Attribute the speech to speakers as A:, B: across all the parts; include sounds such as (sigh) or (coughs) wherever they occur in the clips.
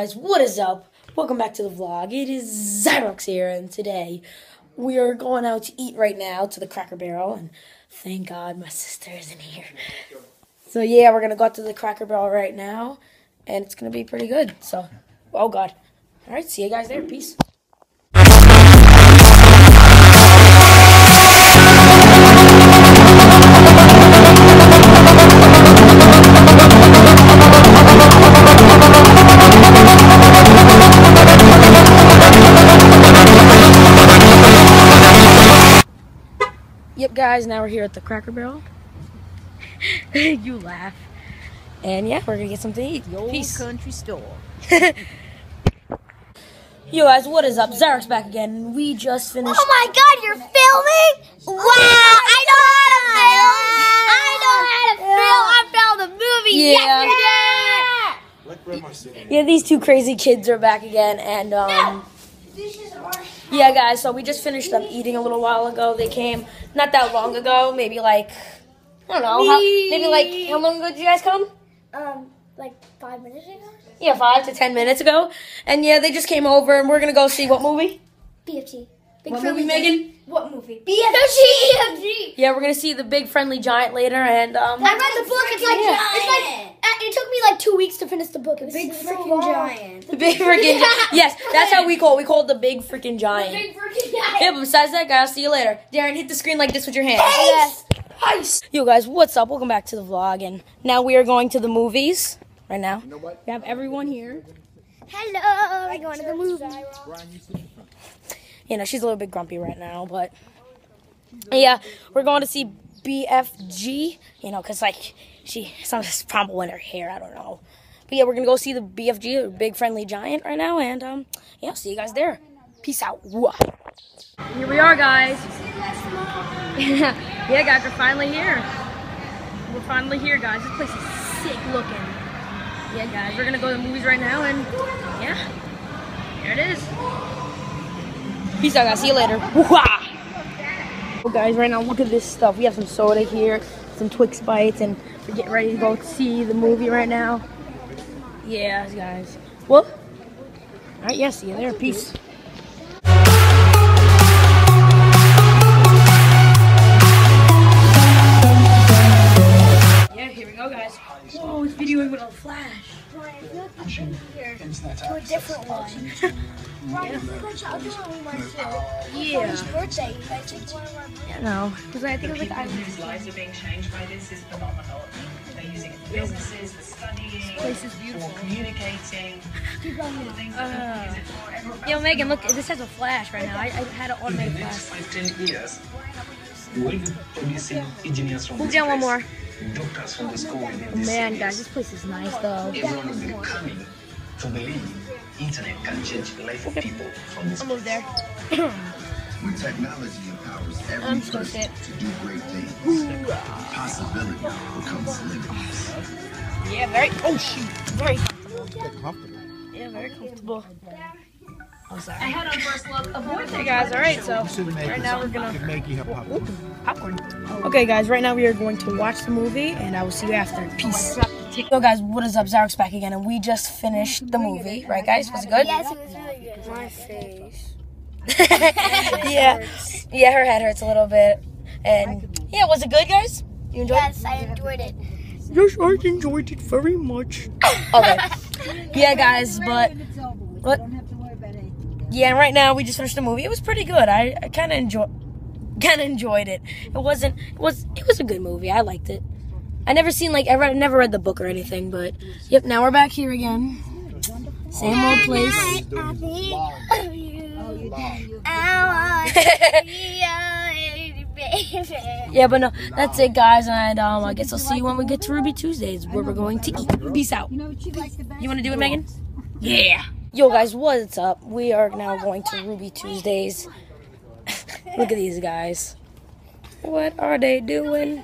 A: guys, what is up? Welcome back to the vlog. It is Zyrox here, and today we are going out to eat right now to the Cracker Barrel, and thank God my sister isn't here. So yeah, we're gonna go out to the Cracker Barrel right now, and it's gonna be pretty good. So, oh God. All right, see you guys there. Peace. Yep, guys, now we're here at the Cracker Barrel. (laughs) you laugh. And yeah, we're gonna get something to eat. Peace.
B: country store. (laughs)
A: Yo guys, what is up? Zyrox's back again. We just finished.
C: Oh my god, you're filming? Wow, I know how to film. I know how to film. I filmed a movie
A: Yeah.
C: yesterday.
A: Yeah, these two crazy kids are back again, and um, yeah, guys. So we just finished up eating a little while ago. They came not that long ago, maybe like I don't know, how, maybe like how long ago did you guys come?
C: Um, like five minutes ago?
A: Yeah, five to ten minutes ago. And yeah, they just came over, and we're gonna go see what movie?
C: BFG. Big
A: What
C: Friendly
A: movie, Megan?
C: What movie? BFG. BFG.
A: Yeah, we're gonna see the Big Friendly Giant later, and um,
C: I read the book. It's like it's like it took me like two weeks to finish the book. It was big freaking giant.
A: the Big Freaking Giant. (laughs) Yes, that's how we call it. We call it the Big Freaking Giant.
C: Big freaking giant.
A: Yeah, but besides that, guys, I'll see you later. Darren, hit the screen like this with your hands.
C: Yes.
A: Nice. Yo, guys, what's up? Welcome back to the vlog, and now we are going to the movies. Right now, You know we have everyone here.
C: Hello. We're going to the movie.
A: You know, she's a little bit grumpy right now, but yeah, we're going to see BFG. You know, cause like she some problem in her hair. I don't know, but yeah, we're gonna go see the BFG, Big Friendly Giant, right now, and um, yeah, see you guys there. Peace out. Whoa. Here we are, guys. (laughs) yeah, guys, we're finally here. We're finally here, guys. This place is sick looking. Yeah, guys, we're gonna go to the movies right now, and yeah, here it is. Peace out, guys. See you later. Well, guys, right now, look at this stuff. We have some soda here, some Twix bites, and we're getting ready to go see the movie right now. Yeah, guys. Well, all right, yeah, see you there. Peace. Yeah, here we go, guys. Oh, Whoa, it's videoing with a flash.
C: To a different one. Ryan, I'll do one with my shirt.
A: Yeah.
C: His birthday. I took one of our birthdays.
A: Yeah, no, because I think it was like I
D: whose lives are being changed by this is phenomenal. They're using it for businesses, for studying,
A: place is beautiful.
D: communicating, for things that uh, people use it for. Everyone
A: Yo, Megan, look, this has a flash right now. I, I had an
E: In the next
A: flash.
E: 15 years, we will be producing engineers from
A: Move
E: this
A: down one more.
E: doctors from the school
A: Oh, man, guys, this place is nice though.
E: Everyone will be coming to believe internet can change the life of people from this
A: I'll move there. (coughs)
F: When technology empowers every
A: I'm
F: person
A: sit.
F: to do great things, possibility becomes limitless.
A: Yeah, very. Oh shoot, very comfortable. Yeah, very comfortable. I'm sorry. I had on first look. Hey guys, all right. So right now we're gonna Ooh, popcorn. Okay, guys. Right now we are going to watch the movie, and I will see you after. Peace. So, guys, what is up? Zyrox's back again, and we just finished the movie, right, guys? Was it good?
C: Yes, it was really good. My face. (laughs)
A: yeah, yeah. Her head hurts a little bit, and yeah, was it good, guys? You enjoyed? It?
C: Yes, I enjoyed it.
A: Yes, I enjoyed it very much. (laughs) okay. Yeah, guys, but but yeah, and right now we just finished the movie. It was pretty good. I, I kind of enjoy kind of enjoyed it. It wasn't it was it was a good movie. I liked it. I never seen like I read never read the book or anything, but yep. Now we're back here again. Same old place.
C: I think of you. I want to be your baby.
A: Yeah, but no, that's it, guys. And um, I guess I'll see you when we get to Ruby Tuesdays, where we're going to eat. Peace out. You want to do it, Megan? Yeah. Yo, guys, what's up? We are now going to Ruby Tuesdays. (laughs) Look at these guys. What are they doing?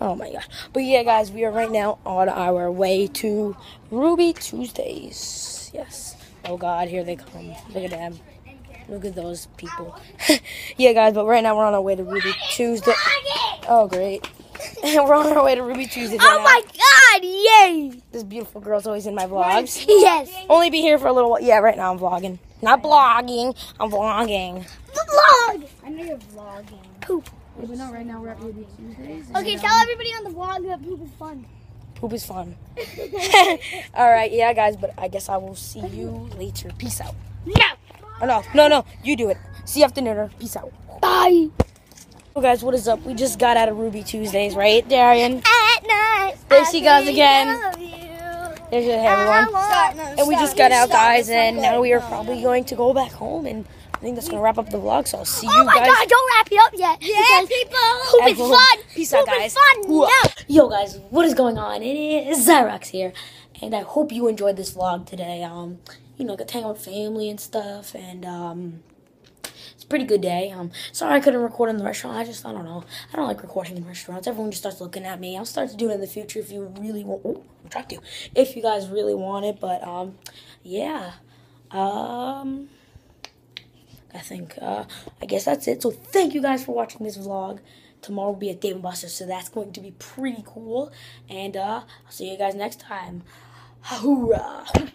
A: Oh my god. But yeah, guys, we are right now on our way to Ruby Tuesdays. Yes. Oh god, here they come. Look at them. Look at those people. (laughs) yeah, guys, but right now we're on our way to Ruby Tuesday. Oh, great. (laughs) we're on our way to Ruby Tuesday.
C: Oh my god! God, yay!
A: This beautiful girl's always in my vlogs. (laughs)
C: Yes.
A: Only be here for a little while. Yeah, right now I'm vlogging. Not blogging. I'm vlogging.
C: Vlog.
B: I know you're vlogging.
C: Poop.
B: Yeah, but no, right now we're at Ruby Tuesdays.
C: Okay, tell everybody on the vlog that poop is fun.
A: Poop is fun. (laughs) (laughs) All right, yeah, guys. But I guess I will see you later. Peace out.
C: No.
A: Oh, no, no, no. You do it. See you after dinner. Peace out.
C: Bye.
A: So, guys, what is up? We just got out of Ruby Tuesdays, right, Darian?
C: At night.
A: There
C: I
A: she goes
C: think
A: again. There's your everyone.
C: I want-
A: And we just got out, guys, and now we are probably going to go back home. And I think that's gonna wrap up the vlog. So I'll see you guys.
C: Oh my
A: guys.
C: god, don't wrap it up yet. Yeah, people. Poop
A: at
C: is fun.
A: Peace out, guys.
C: fun. No.
A: Yo, guys, what is going on? It is Zyrox here, and I hope you enjoyed this vlog today. Um, you know, got to hang out with family and stuff, and um, it's a pretty good day. Um, sorry I couldn't record in the restaurant. I just, I don't know, I don't like recording in restaurants. Everyone just starts looking at me. I'll start to do it in the future if you really want. Oh, I'm trying to. If you guys really want it, but um, yeah, um. I think, uh, I guess that's it. So thank you guys for watching this vlog. Tomorrow will be at Dave and Buster, so that's going to be pretty cool. And uh, I'll see you guys next time. Hoorah!